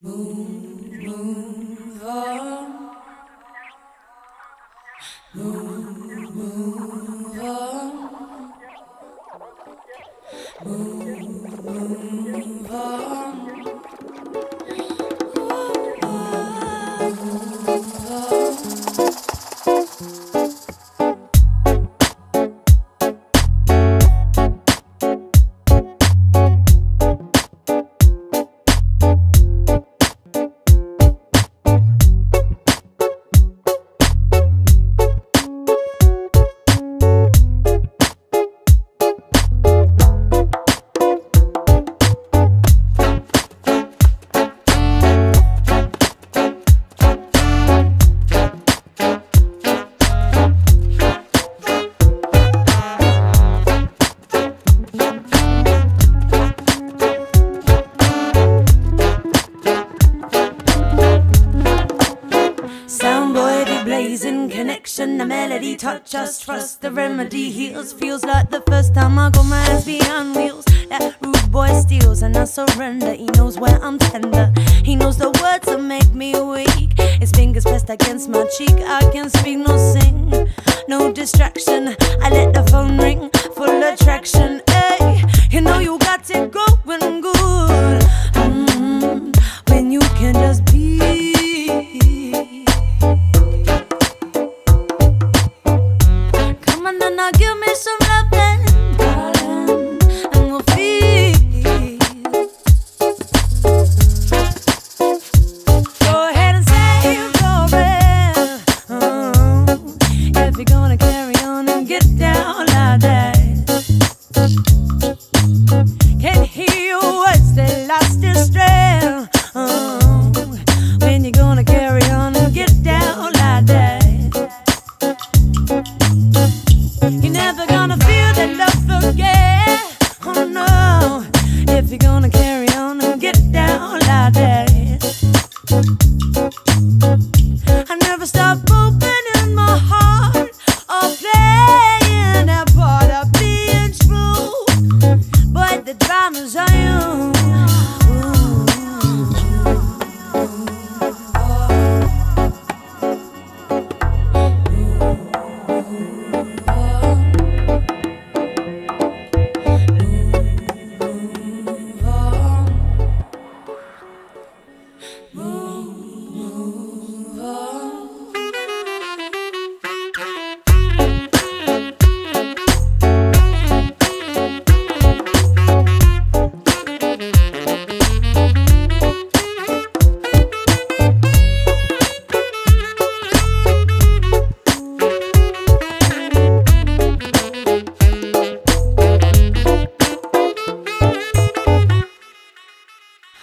Move, move on. Move, on. Move connection, the melody touch us, trust the remedy heals. Feels like the first time I got my ass behind wheels. That rude boy steals and I surrender. He knows where I'm tender. He knows the words that make me weak. His fingers pressed against my cheek. I can speak, no sing, no distraction. I let the phone ring, full attraction. Hey, you know you got it going good. Mm, when carry on and get down like that.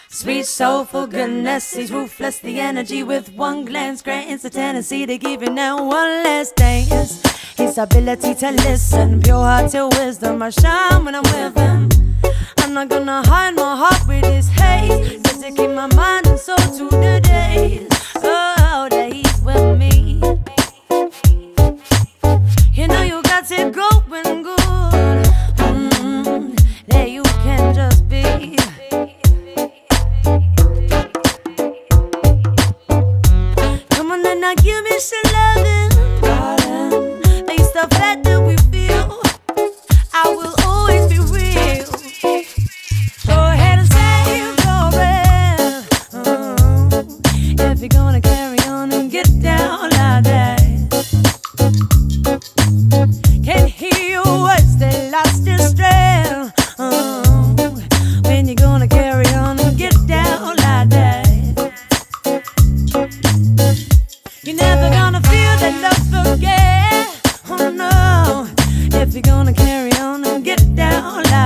Sweet soulful goodness, he's ruthless. The energy with one glance grants the tendency to give you now one last dance. His ability to listen, pure hearted wisdom. I shine when I'm with him. I'm not gonna hide my heart with his haze, just to keep my mind and soul today. sola.